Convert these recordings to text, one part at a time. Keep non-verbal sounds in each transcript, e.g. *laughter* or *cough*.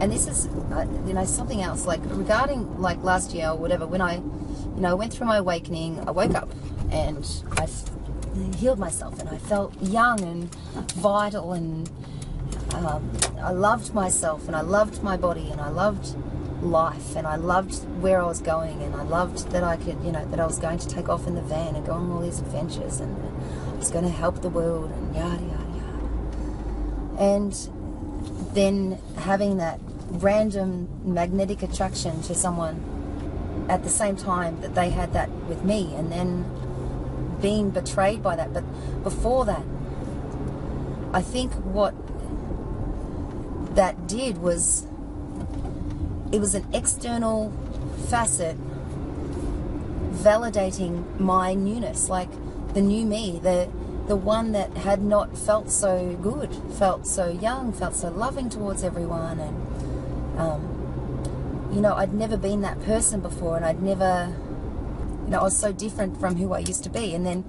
and this is uh, you know something else like regarding like last year or whatever when I you know went through my awakening I woke up and i healed myself and I felt young and vital and um, I loved myself and I loved my body and I loved life and I loved where I was going and I loved that I could you know that I was going to take off in the van and go on all these adventures and I was going to help the world and yada yada yada. And then having that random magnetic attraction to someone at the same time that they had that with me and then being betrayed by that. But before that I think what that did was it was an external facet validating my newness like the new me the the one that had not felt so good felt so young felt so loving towards everyone and um, you know I'd never been that person before and I'd never you know I was so different from who I used to be and then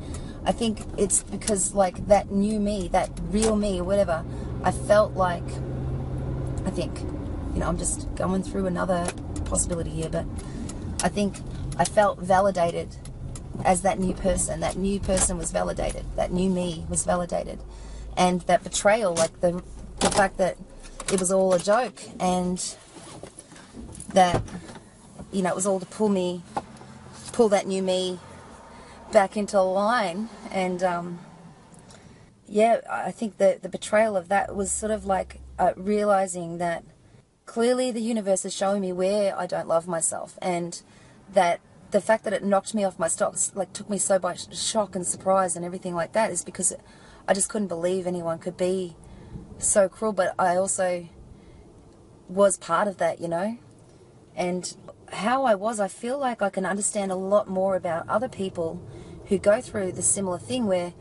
I think it's because like that new me that real me or whatever I felt like I think you know, I'm just going through another possibility here, but I think I felt validated as that new person. That new person was validated. That new me was validated. And that betrayal, like the, the fact that it was all a joke and that, you know, it was all to pull me, pull that new me back into line. And, um, yeah, I think the, the betrayal of that was sort of like uh, realizing that clearly the universe is showing me where I don't love myself and that the fact that it knocked me off my stocks like took me so by shock and surprise and everything like that is because I just couldn't believe anyone could be so cruel but I also was part of that you know? And how I was I feel like I can understand a lot more about other people who go through the similar thing where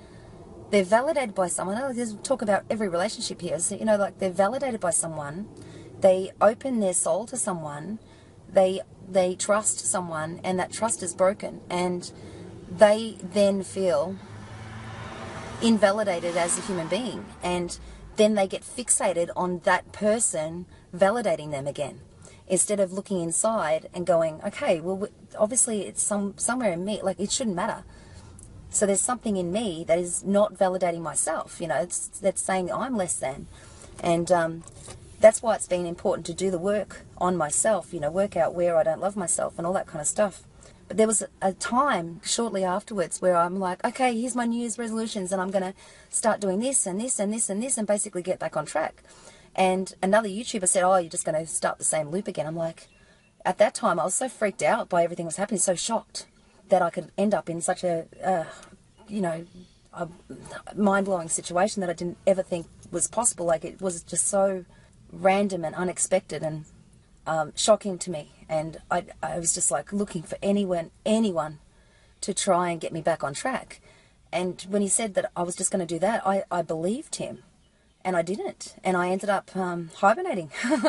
they're validated by someone. I talk about every relationship here. So, you know, like they're validated by someone. They open their soul to someone, they they trust someone, and that trust is broken, and they then feel invalidated as a human being, and then they get fixated on that person validating them again instead of looking inside and going, okay, well, obviously it's some somewhere in me, like it shouldn't matter. So there's something in me that is not validating myself. You know, that's saying I'm less than, and um, that's why it's been important to do the work on myself, you know, work out where I don't love myself and all that kind of stuff. But there was a time shortly afterwards where I'm like, okay, here's my New Year's resolutions, and I'm going to start doing this and this and this and this and basically get back on track. And another YouTuber said, oh, you're just going to start the same loop again. I'm like, at that time, I was so freaked out by everything that was happening, so shocked that I could end up in such a, uh, you know, mind blowing situation that I didn't ever think was possible. Like, it was just so random and unexpected and um, shocking to me. And I, I was just like looking for anyone, anyone to try and get me back on track. And when he said that I was just going to do that, I, I believed him. And I didn't. And I ended up um, hibernating. *laughs*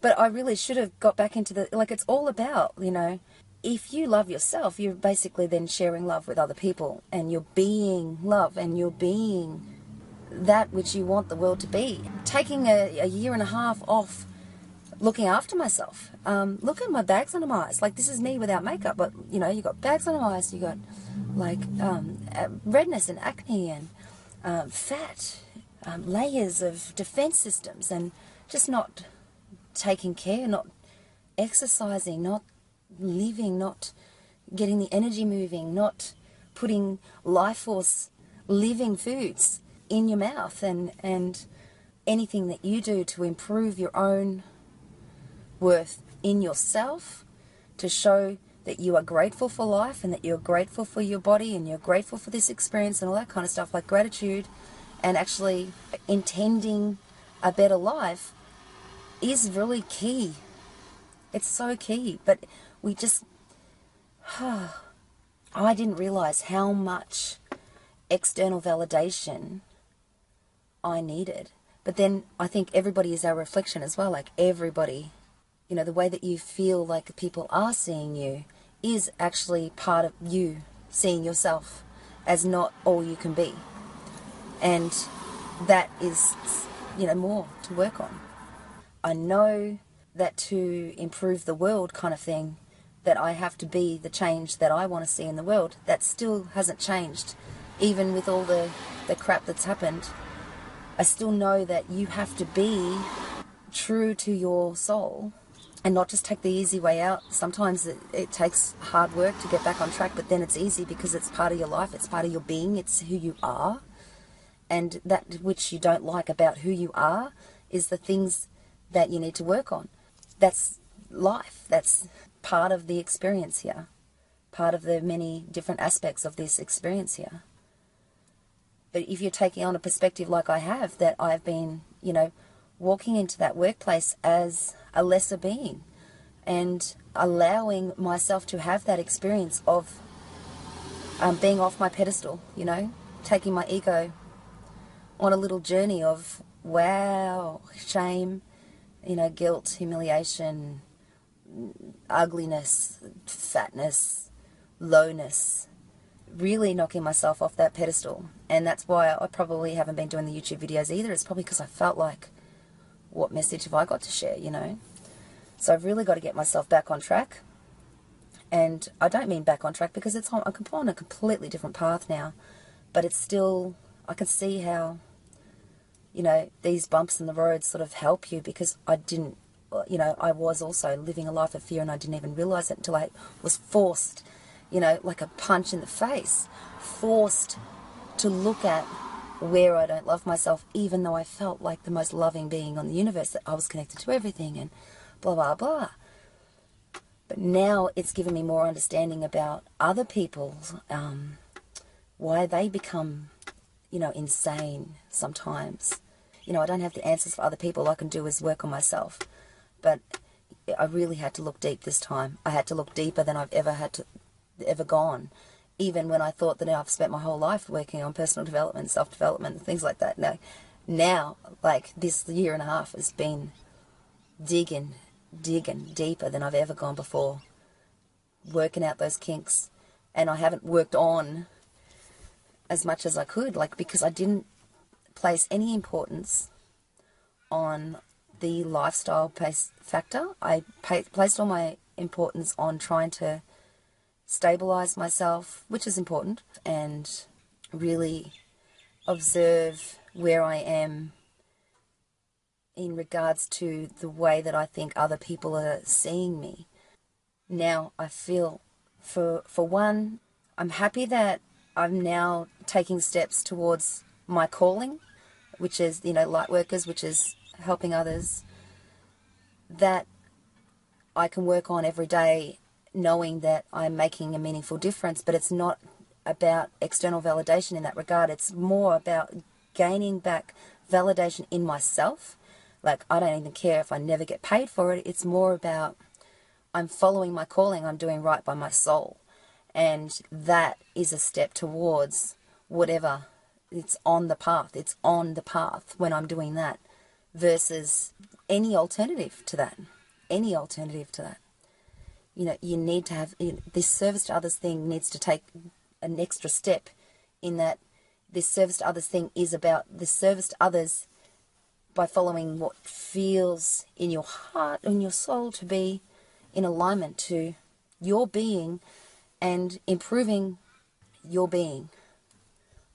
but I really should have got back into the, like, it's all about, you know, if you love yourself, you're basically then sharing love with other people and you're being love and you're being that which you want the world to be. Taking a, a year and a half off looking after myself. Um, look at my bags under my eyes. Like this is me without makeup, but you know, you got bags under my eyes. You got like um, redness and acne and um, fat, um, layers of defense systems, and just not taking care, not exercising, not living, not getting the energy moving, not putting life force living foods in your mouth and, and anything that you do to improve your own worth in yourself, to show that you are grateful for life and that you're grateful for your body and you're grateful for this experience and all that kind of stuff, like gratitude and actually intending a better life is really key. It's so key. But we just, *sighs* I didn't realize how much external validation I needed. But then I think everybody is our reflection as well. Like everybody, you know, the way that you feel like people are seeing you is actually part of you seeing yourself as not all you can be. And that is, you know, more to work on. I know that to improve the world kind of thing, that I have to be the change that I want to see in the world. That still hasn't changed, even with all the, the crap that's happened. I still know that you have to be true to your soul and not just take the easy way out. Sometimes it, it, takes hard work to get back on track, but then it's easy because it's part of your life, it's part of your being, it's who you are. And that which you don't like about who you are is the things that you need to work on. That's life. That's part of the experience here, part of the many different aspects of this experience here. But if you're taking on a perspective like I have, that I've been, you know, walking into that workplace as a lesser being and allowing myself to have that experience of um, being off my pedestal, you know, taking my ego on a little journey of wow, shame, you know, guilt, humiliation, ugliness, fatness, lowness, really knocking myself off that pedestal. And that's why I probably haven't been doing the YouTube videos either. It's probably because I felt like, what message have I got to share, you know? So I've really got to get myself back on track. And I don't mean back on track because it's on, I'm on a completely different path now. But it's still, I can see how, you know, these bumps in the road sort of help you because I didn't you know, I was also living a life of fear and I didn't even realize it until I was forced, you know, like a punch in the face, forced to look at where I don't love myself, even though I felt like the most loving being on the universe, that I was connected to everything and blah, blah, blah. But now it's given me more understanding about other people, um, why they become, you know, insane sometimes. You know, I don't have the answers for other people. All I can do is work on myself but I really had to look deep this time. I had to look deeper than I've ever had to ever gone. Even when I thought that I've spent my whole life working on personal development, self development, things like that. No, now, like this year and a half has been digging, digging deeper than I've ever gone before, working out those kinks. And I haven't worked on as much as I could, like because I didn't place any importance on the lifestyle factor. I placed all my importance on trying to stabilize myself, which is important, and really observe where I am in regards to the way that I think other people are seeing me. Now I feel for for one, I'm happy that I'm now taking steps towards my calling, which is, you know, light workers, which is helping others that I can work on every day knowing that I'm making a meaningful difference, but it's not about external validation in that regard. It's more about gaining back validation in myself. Like, I don't even care if I never get paid for it. It's more about I'm following my calling, I'm doing right by my soul. And that is a step towards whatever. It's on the path. It's on the path when I'm doing that versus any alternative to that. Any alternative to that. You know, you need to have you know, this service to others thing needs to take an extra step in that this service to others thing is about the service to others by following what feels in your heart and your soul to be in alignment to your being and improving your being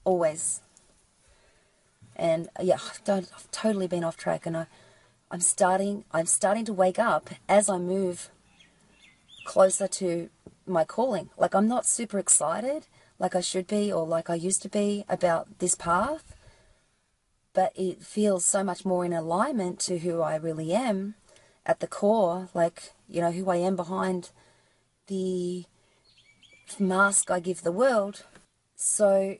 always. And yeah, I've, I've totally been off track, and I, I'm starting, I'm starting to wake up as I move closer to my calling. Like I'm not super excited, like I should be, or like I used to be about this path, but it feels so much more in alignment to who I really am at the core, like you know who I am behind the mask I give the world. So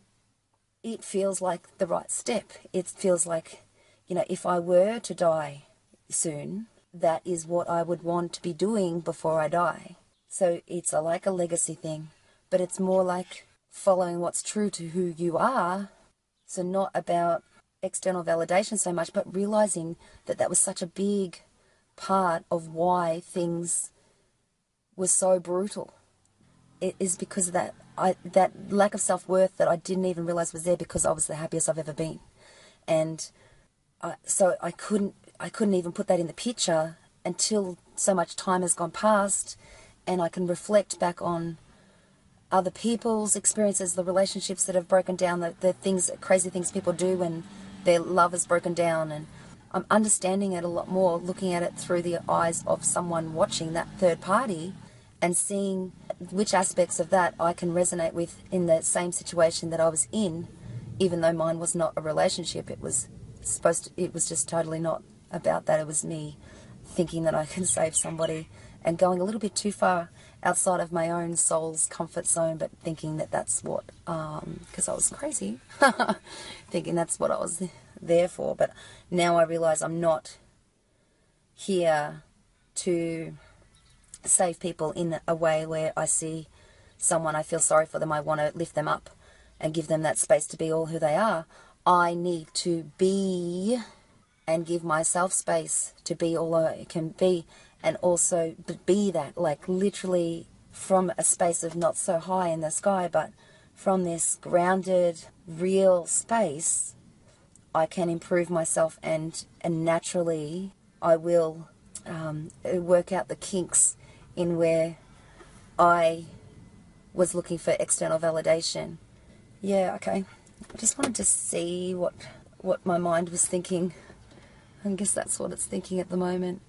it feels like the right step. It feels like, you know, if I were to die soon, that is what I would want to be doing before I die. So it's a, like a legacy thing, but it's more like following what's true to who you are. So not about external validation so much, but realizing that that was such a big part of why things were so brutal. It is because of that I, that lack of self worth that I didn't even realize was there because I was the happiest I've ever been, and I, so I couldn't I couldn't even put that in the picture until so much time has gone past and I can reflect back on other people's experiences, the relationships that have broken down, the, the things, crazy things people do when their love is broken down. And I'm understanding it a lot more, looking at it through the eyes of someone watching that third party and seeing which aspects of that I can resonate with in the same situation that I was in, even though mine was not a relationship. It was supposed to, it was just totally not about that. It was me thinking that I can save somebody and going a little bit too far outside of my own soul's comfort zone, but thinking that that's what, because um, I was crazy, *laughs* thinking that's what I was there for. But now I realize I'm not here to save people in a way where I see someone, I feel sorry for them, I want to lift them up and give them that space to be all who they are. I need to be and give myself space to be all I can be and also be that, like literally from a space of not so high in the sky, but from this grounded, real space, I can improve myself and, and naturally I will um, work out the kinks in where I was looking for external validation. Yeah, okay. I just wanted to see what what my mind was thinking. I guess that's what it's thinking at the moment.